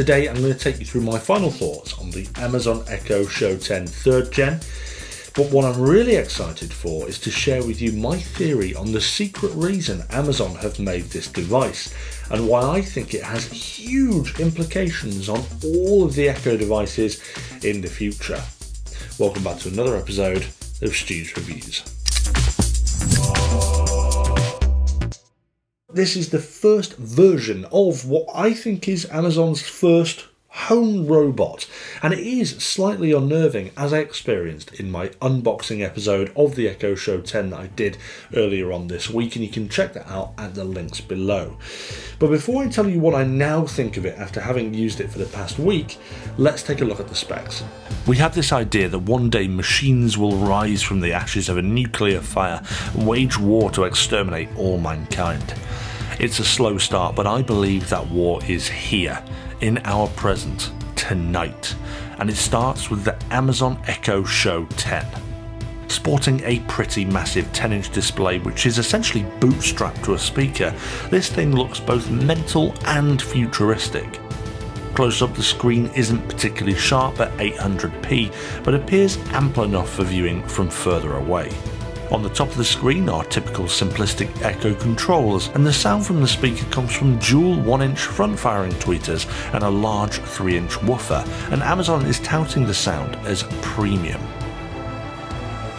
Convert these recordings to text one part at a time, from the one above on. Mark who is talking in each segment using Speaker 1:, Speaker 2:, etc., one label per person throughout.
Speaker 1: Today I'm going to take you through my final thoughts on the Amazon Echo Show 10 3rd Gen. But what I'm really excited for is to share with you my theory on the secret reason Amazon have made this device and why I think it has huge implications on all of the Echo devices in the future. Welcome back to another episode of Stu's Reviews. This is the first version of what I think is Amazon's first home robot, and it is slightly unnerving as I experienced in my unboxing episode of the Echo Show 10 that I did earlier on this week, and you can check that out at the links below. But before I tell you what I now think of it after having used it for the past week, let's take a look at the specs. We have this idea that one day machines will rise from the ashes of a nuclear fire, and wage war to exterminate all mankind. It's a slow start, but I believe that war is here in our present tonight, and it starts with the Amazon Echo Show 10. Sporting a pretty massive 10 inch display, which is essentially bootstrapped to a speaker, this thing looks both mental and futuristic. Close up, the screen isn't particularly sharp at 800p, but appears ample enough for viewing from further away. On the top of the screen are typical simplistic Echo controls, and the sound from the speaker comes from dual 1-inch front-firing tweeters and a large 3-inch woofer, and Amazon is touting the sound as premium.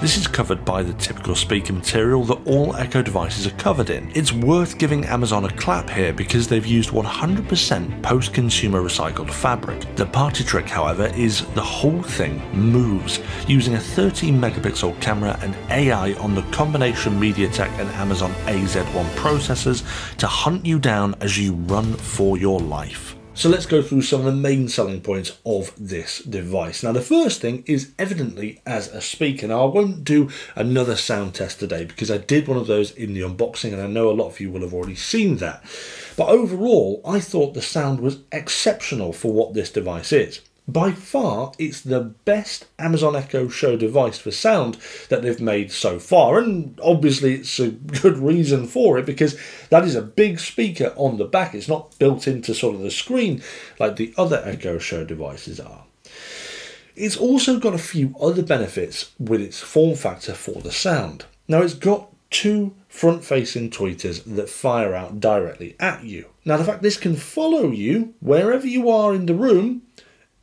Speaker 1: This is covered by the typical speaker material that all Echo devices are covered in. It's worth giving Amazon a clap here because they've used 100% post-consumer recycled fabric. The party trick however is the whole thing moves using a 13 megapixel camera and AI on the combination MediaTek and Amazon AZ1 processors to hunt you down as you run for your life. So let's go through some of the main selling points of this device. Now the first thing is evidently as a speaker. Now I won't do another sound test today because I did one of those in the unboxing and I know a lot of you will have already seen that. But overall I thought the sound was exceptional for what this device is by far it's the best Amazon Echo Show device for sound that they've made so far. And obviously, it's a good reason for it because that is a big speaker on the back. It's not built into sort of the screen like the other Echo Show devices are. It's also got a few other benefits with its form factor for the sound. Now, it's got two front facing tweeters that fire out directly at you. Now, the fact this can follow you wherever you are in the room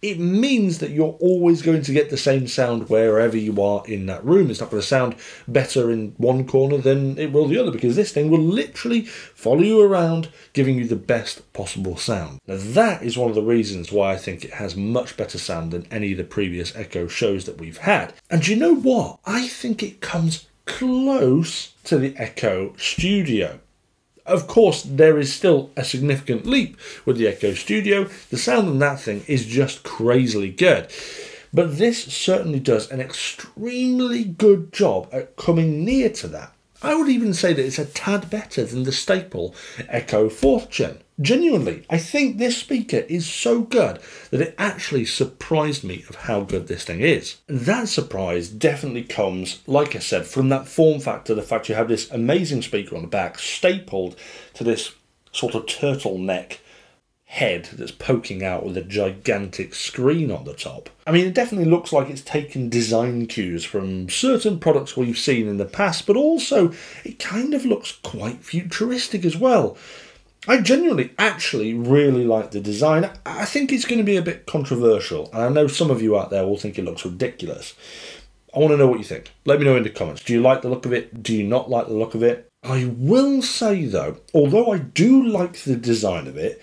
Speaker 1: it means that you're always going to get the same sound wherever you are in that room. It's not going to sound better in one corner than it will the other because this thing will literally follow you around, giving you the best possible sound. Now, that is one of the reasons why I think it has much better sound than any of the previous Echo shows that we've had. And you know what? I think it comes close to the Echo Studio. Of course, there is still a significant leap with the Echo Studio. The sound on that thing is just crazily good. But this certainly does an extremely good job at coming near to that. I would even say that it's a tad better than the staple Echo 4th Gen. Genuinely, I think this speaker is so good that it actually surprised me of how good this thing is. And That surprise definitely comes, like I said, from that form factor, the fact you have this amazing speaker on the back stapled to this sort of turtleneck head that's poking out with a gigantic screen on the top. I mean, it definitely looks like it's taken design cues from certain products we've seen in the past, but also it kind of looks quite futuristic as well. I genuinely actually really like the design. I think it's going to be a bit controversial, and I know some of you out there will think it looks ridiculous. I want to know what you think. Let me know in the comments. Do you like the look of it? Do you not like the look of it? I will say though, although I do like the design of it,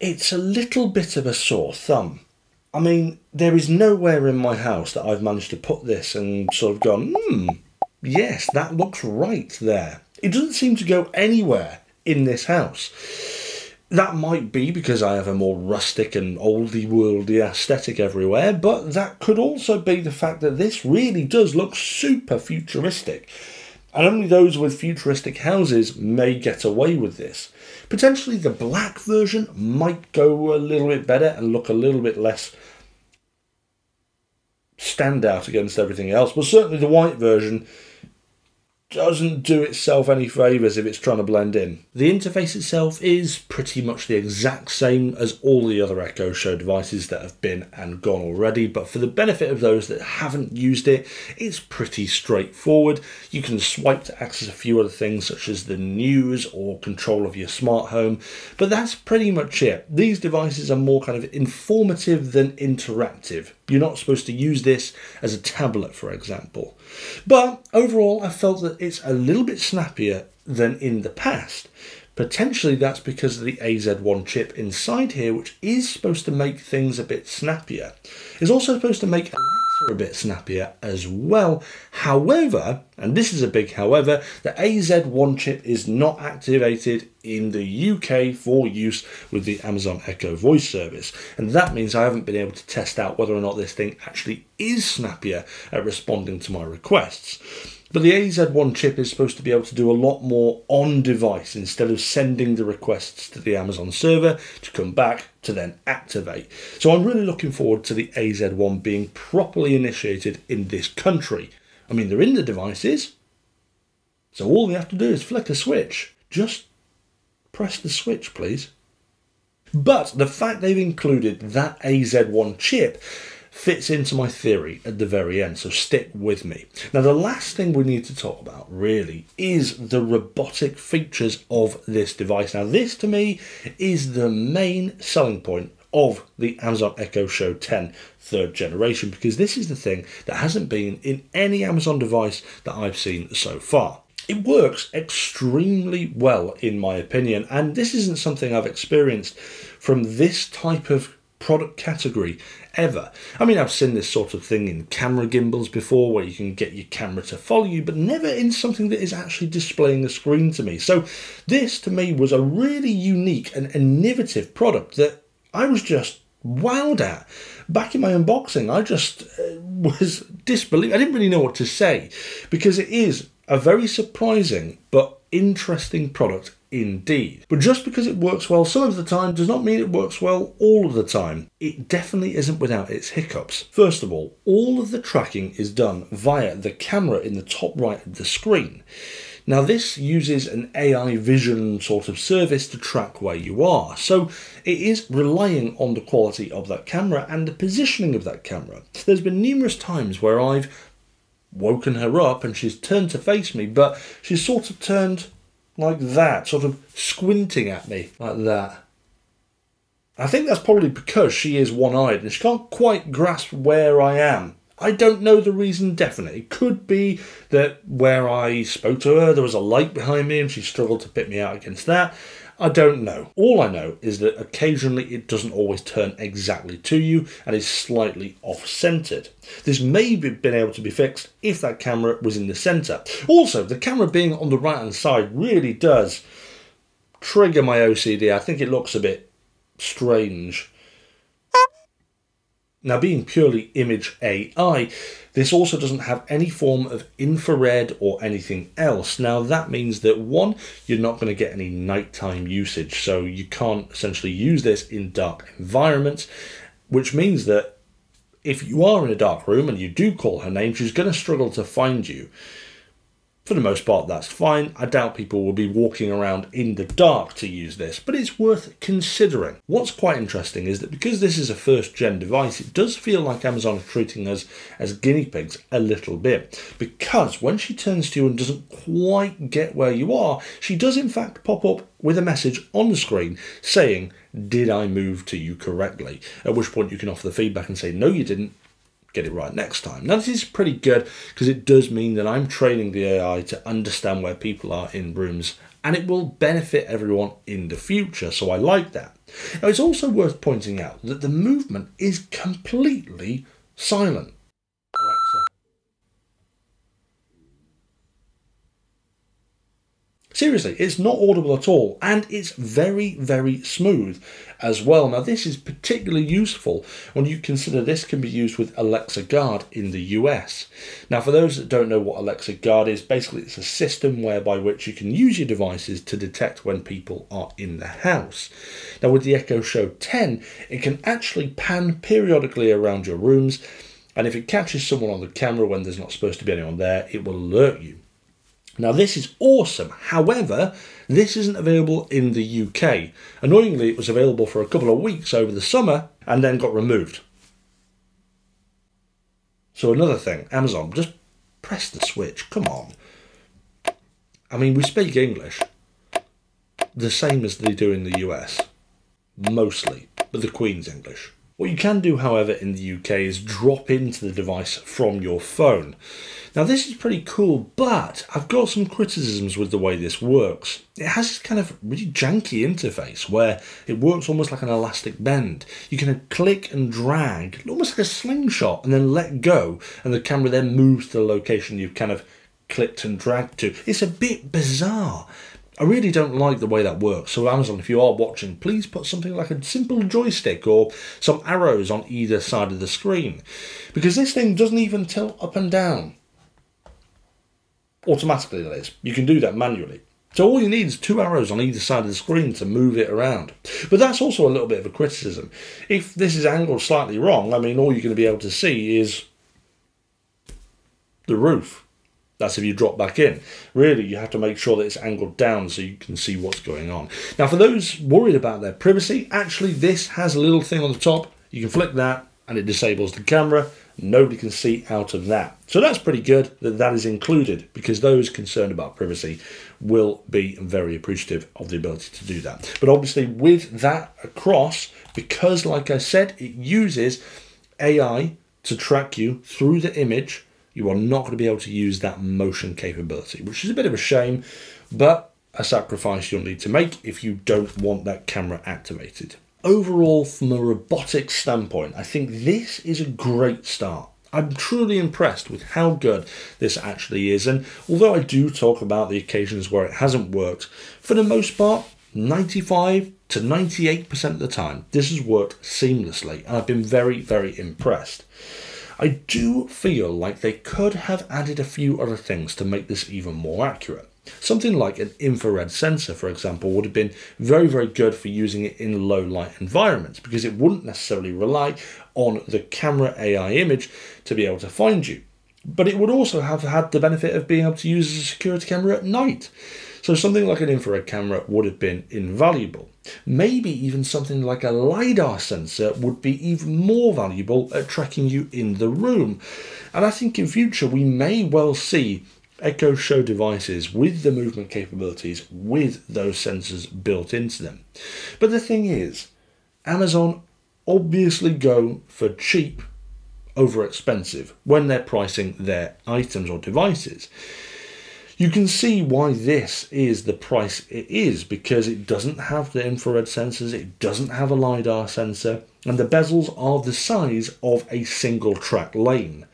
Speaker 1: it's a little bit of a sore thumb. I mean, there is nowhere in my house that I've managed to put this and sort of gone, hmm, yes, that looks right there. It doesn't seem to go anywhere in this house. That might be because I have a more rustic and oldie worldy aesthetic everywhere, but that could also be the fact that this really does look super futuristic. And only those with futuristic houses may get away with this. Potentially the black version might go a little bit better and look a little bit less stand out against everything else, but certainly the white version doesn't do itself any favours if it's trying to blend in. The interface itself is pretty much the exact same as all the other Echo Show devices that have been and gone already, but for the benefit of those that haven't used it, it's pretty straightforward. You can swipe to access a few other things such as the news or control of your smart home, but that's pretty much it. These devices are more kind of informative than interactive. You're not supposed to use this as a tablet, for example. But overall, I felt that it's a little bit snappier than in the past. Potentially that's because of the AZ1 chip inside here, which is supposed to make things a bit snappier. It's also supposed to make Alexa a bit snappier as well. However, and this is a big however, the AZ1 chip is not activated in the UK for use with the Amazon Echo voice service. And that means I haven't been able to test out whether or not this thing actually is snappier at responding to my requests. But the AZ1 chip is supposed to be able to do a lot more on device instead of sending the requests to the Amazon server to come back to then activate. So I'm really looking forward to the AZ1 being properly initiated in this country. I mean, they're in the devices, so all we have to do is flick a switch. Just press the switch, please. But the fact they've included that AZ1 chip fits into my theory at the very end, so stick with me. Now, the last thing we need to talk about really is the robotic features of this device. Now, this to me is the main selling point of the Amazon Echo Show 10 third generation because this is the thing that hasn't been in any Amazon device that I've seen so far. It works extremely well, in my opinion, and this isn't something I've experienced from this type of product category ever. I mean, I've seen this sort of thing in camera gimbals before where you can get your camera to follow you, but never in something that is actually displaying a screen to me. So, this to me was a really unique and innovative product that I was just wowed at. Back in my unboxing, I just uh, was disbelieved. I didn't really know what to say because it is a very surprising but interesting product indeed. But just because it works well some of the time does not mean it works well all of the time. It definitely isn't without its hiccups. First of all, all of the tracking is done via the camera in the top right of the screen. Now, this uses an AI vision sort of service to track where you are, so it is relying on the quality of that camera and the positioning of that camera. There's been numerous times where I've woken her up and she's turned to face me, but she's sort of turned like that, sort of squinting at me like that. I think that's probably because she is one eyed and she can't quite grasp where I am. I don't know the reason definitely. It could be that where I spoke to her, there was a light behind me and she struggled to pick me out against that. I don't know. All I know is that occasionally it doesn't always turn exactly to you and is slightly off centered. This may have been able to be fixed if that camera was in the center. Also, the camera being on the right hand side really does trigger my OCD. I think it looks a bit strange. Now, being purely image AI, this also doesn't have any form of infrared or anything else. Now, that means that one, you're not going to get any nighttime usage, so you can't essentially use this in dark environments, which means that if you are in a dark room and you do call her name, she's going to struggle to find you for the most part, that's fine. I doubt people will be walking around in the dark to use this, but it's worth considering. What's quite interesting is that because this is a first gen device, it does feel like Amazon is treating us as guinea pigs a little bit. Because when she turns to you and doesn't quite get where you are, she does in fact pop up with a message on the screen saying, Did I move to you correctly? At which point you can offer the feedback and say, No, you didn't get it right next time. Now, this is pretty good because it does mean that I'm training the AI to understand where people are in rooms and it will benefit everyone in the future. So I like that. Now, it's also worth pointing out that the movement is completely silent. Seriously, it's not audible at all, and it's very, very smooth as well. Now, this is particularly useful when you consider this can be used with Alexa Guard in the US. Now, for those that don't know what Alexa Guard is, basically it's a system whereby which you can use your devices to detect when people are in the house. Now, with the Echo Show 10, it can actually pan periodically around your rooms, and if it catches someone on the camera when there's not supposed to be anyone there, it will alert you. Now, this is awesome. However, this isn't available in the UK. Annoyingly, it was available for a couple of weeks over the summer and then got removed. So, another thing, Amazon, just press the switch. Come on. I mean, we speak English the same as they do in the US, mostly, but the Queen's English. What you can do, however, in the UK is drop into the device from your phone. Now, this is pretty cool, but I've got some criticisms with the way this works. It has this kind of really janky interface where it works almost like an elastic bend. You can click and drag, almost like a slingshot, and then let go, and the camera then moves to the location you've kind of clicked and dragged to. It's a bit bizarre. I really don't like the way that works. So, Amazon, if you are watching, please put something like a simple joystick or some arrows on either side of the screen. Because this thing doesn't even tilt up and down automatically, that is. You can do that manually. So all you need is two arrows on either side of the screen to move it around. But that's also a little bit of a criticism. If this is angled slightly wrong, I mean, all you're going to be able to see is the roof. That's if you drop back in. Really, you have to make sure that it's angled down so you can see what's going on. Now, for those worried about their privacy, actually, this has a little thing on the top. You can flick that and it disables the camera Nobody can see out of that. So that's pretty good that that is included because those concerned about privacy will be very appreciative of the ability to do that. But obviously, with that across, because like I said, it uses AI to track you through the image, you are not going to be able to use that motion capability, which is a bit of a shame, but a sacrifice you'll need to make if you don't want that camera activated overall, from a robotics standpoint, I think this is a great start. I'm truly impressed with how good this actually is, and although I do talk about the occasions where it hasn't worked, for the most part, 95 to 98% of the time, this has worked seamlessly, and I've been very, very impressed. I do feel like they could have added a few other things to make this even more accurate. Something like an infrared sensor, for example, would have been very, very good for using it in low light environments because it wouldn't necessarily rely on the camera AI image to be able to find you. But it would also have had the benefit of being able to use as a security camera at night. So something like an infrared camera would have been invaluable. Maybe even something like a LiDAR sensor would be even more valuable at tracking you in the room. And I think in future we may well see Echo Show devices with the movement capabilities with those sensors built into them. But the thing is, Amazon obviously go for cheap over expensive when they're pricing their items or devices. You can see why this is the price it is because it doesn't have the infrared sensors, it doesn't have a LiDAR sensor, and the bezels are the size of a single track lane.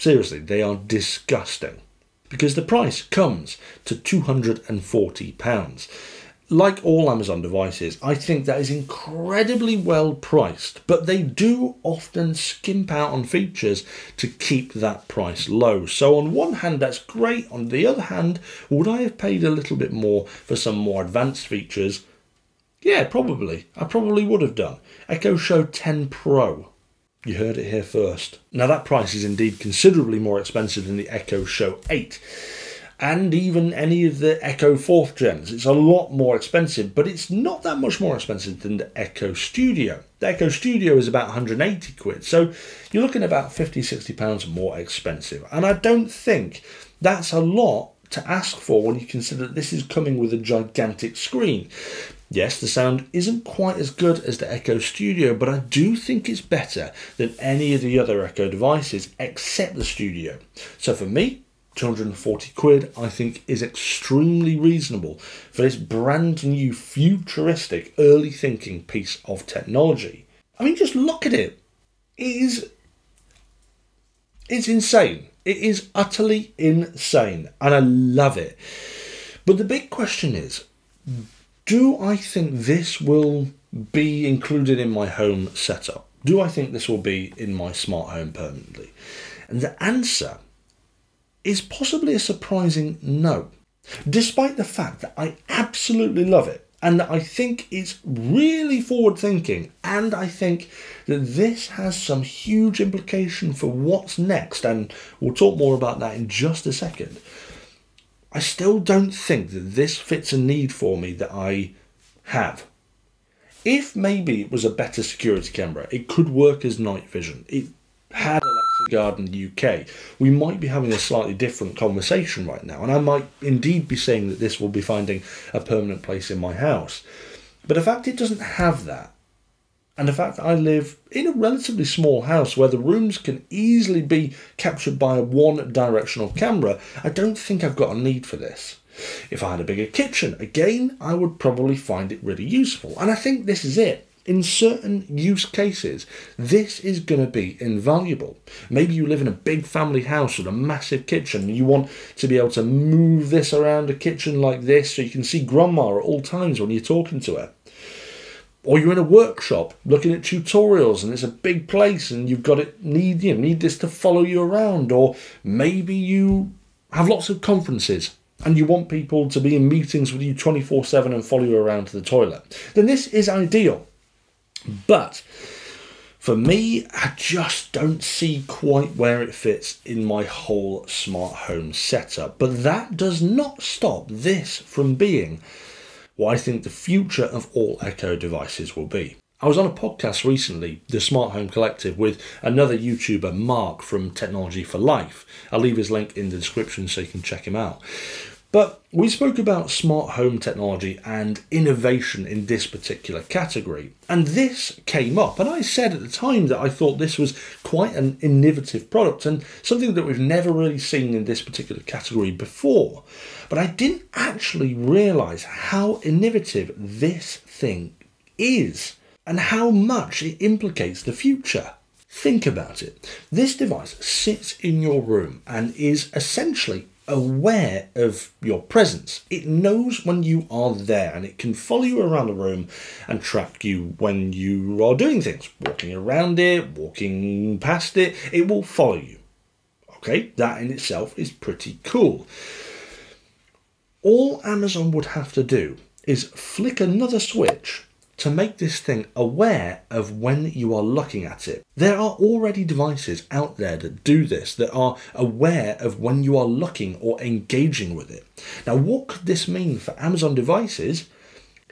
Speaker 1: Seriously, they are disgusting because the price comes to £240. Like all Amazon devices, I think that is incredibly well priced, but they do often skimp out on features to keep that price low. So, on one hand, that's great. On the other hand, would I have paid a little bit more for some more advanced features? Yeah, probably. I probably would have done. Echo Show 10 Pro you heard it here first. Now, that price is indeed considerably more expensive than the Echo Show 8 and even any of the Echo 4th gens. It's a lot more expensive, but it's not that much more expensive than the Echo Studio. The Echo Studio is about 180 quid, so you're looking about 50 60 pounds more expensive. And I don't think that's a lot to ask for when you consider that this is coming with a gigantic screen. Yes, the sound isn't quite as good as the Echo Studio, but I do think it's better than any of the other Echo devices except the Studio. So for me, 240 quid I think is extremely reasonable for this brand new futuristic early thinking piece of technology. I mean just look at it. It is it's insane. It is utterly insane and I love it. But the big question is do I think this will be included in my home setup? Do I think this will be in my smart home permanently? And the answer is possibly a surprising no. Despite the fact that I absolutely love it and that I think it's really forward thinking, and I think that this has some huge implication for what's next, and we'll talk more about that in just a second. I still don't think that this fits a need for me that I have. If maybe it was a better security camera, it could work as night vision. It had The UK, we might be having a slightly different conversation right now, and I might indeed be saying that this will be finding a permanent place in my house. But the fact it doesn't have that, and the fact that I live in a relatively small house where the rooms can easily be captured by a one directional camera, I don't think I've got a need for this. If I had a bigger kitchen, again, I would probably find it really useful. And I think this is it. In certain use cases, this is going to be invaluable. Maybe you live in a big family house with a massive kitchen and you want to be able to move this around a kitchen like this so you can see grandma at all times when you're talking to her. Or you're in a workshop looking at tutorials and it's a big place and you've got it need you need this to follow you around. Or maybe you have lots of conferences and you want people to be in meetings with you 24 7 and follow you around to the toilet, then this is ideal. But for me, I just don't see quite where it fits in my whole smart home setup. But that does not stop this from being what I think the future of all Echo devices will be. I was on a podcast recently, the Smart Home Collective, with another YouTuber, Mark from Technology for Life. I'll leave his link in the description so you can check him out. But we spoke about smart home technology and innovation in this particular category, and this came up. And I said at the time that I thought this was quite an innovative product and something that we've never really seen in this particular category before. But I didn't actually realize how innovative this thing is and how much it implicates the future. Think about it. This device sits in your room and is essentially aware of your presence. It knows when you are there and it can follow you around the room and track you when you are doing things, walking around it, walking past it. It will follow you. Okay, that in itself is pretty cool. All Amazon would have to do is flick another switch to make this thing aware of when you are looking at it. There are already devices out there that do this, that are aware of when you are looking or engaging with it. Now, what could this mean for Amazon devices?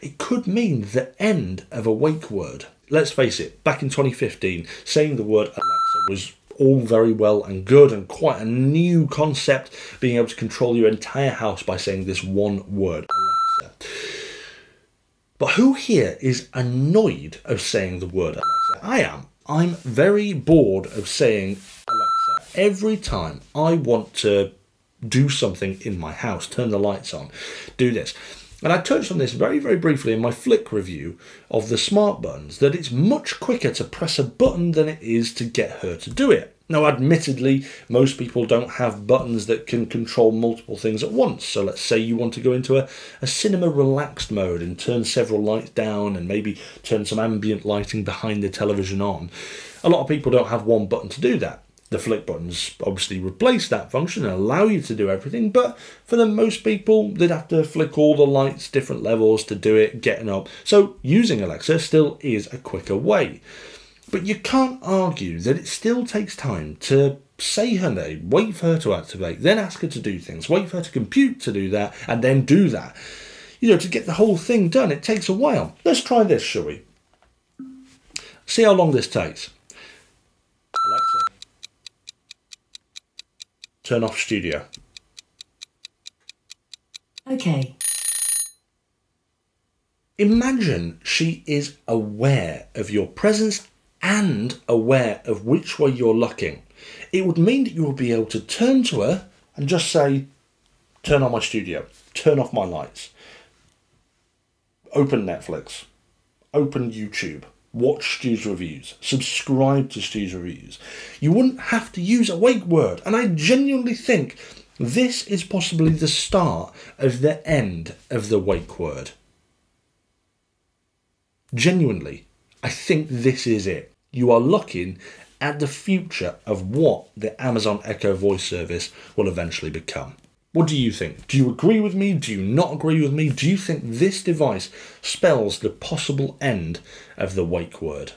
Speaker 1: It could mean the end of a wake word. Let's face it, back in 2015, saying the word Alexa was all very well and good and quite a new concept, being able to control your entire house by saying this one word, Alexa. But who here is annoyed of saying the word Alexa? I am. I'm very bored of saying Alexa every time I want to do something in my house, turn the lights on, do this. And I touched on this very, very briefly in my Flic review of the smart buttons that it's much quicker to press a button than it is to get her to do it. Now, admittedly, most people don't have buttons that can control multiple things at once. So, let's say you want to go into a, a cinema relaxed mode and turn several lights down and maybe turn some ambient lighting behind the television on. A lot of people don't have one button to do that. The Flic buttons obviously replace that function and allow you to do everything, but for the most people, they'd have to flick all the lights, different levels to do it, getting up. So, using Alexa still is a quicker way. But you can't argue that it still takes time to say her name, wait for her to activate, then ask her to do things, wait for her to compute to do that, and then do that. You know, to get the whole thing done, it takes a while. Let's try this, shall we? See how long this takes. Alexa, turn off studio.
Speaker 2: Okay.
Speaker 1: Imagine she is aware of your presence and aware of which way you're looking, it would mean that you would be able to turn to her and just say, Turn on my studio, turn off my lights, open Netflix, open YouTube, watch Stu's reviews, subscribe to Stu's reviews. You wouldn't have to use a wake word, and I genuinely think this is possibly the start of the end of the wake word. Genuinely, I think this is it. You are looking at the future of what the Amazon Echo voice service will eventually become. What do you think? Do you agree with me? Do you not agree with me? Do you think this device spells the possible end of the wake word?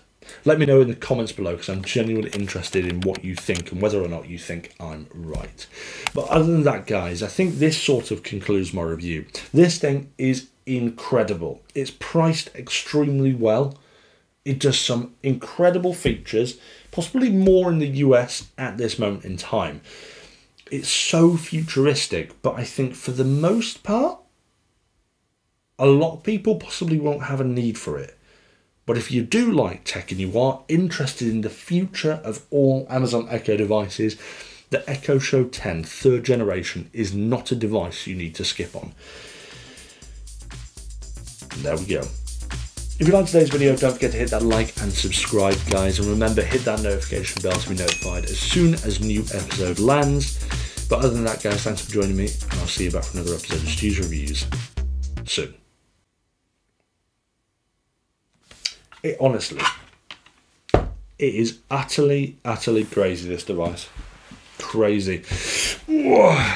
Speaker 1: Let me know in the comments below because I'm genuinely interested in what you think and whether or not you think I'm right. But other than that, guys, I think this sort of concludes my review. This thing is incredible. It's priced extremely well. It does some incredible features, possibly more in the US at this moment in time. It's so futuristic, but I think for the most part, a lot of people possibly won't have a need for it. But if you do like tech and you are interested in the future of all Amazon Echo devices, the Echo Show 10 third generation is not a device you need to skip on. There we go. If you liked today's video, don't forget to hit that like and subscribe, guys. And remember, hit that notification bell to be notified as soon as new episode lands. But other than that, guys, thanks for joining me, and I'll see you back for another episode of Stu's Reviews soon. It honestly, it is utterly, utterly crazy. This device, crazy. Whoa.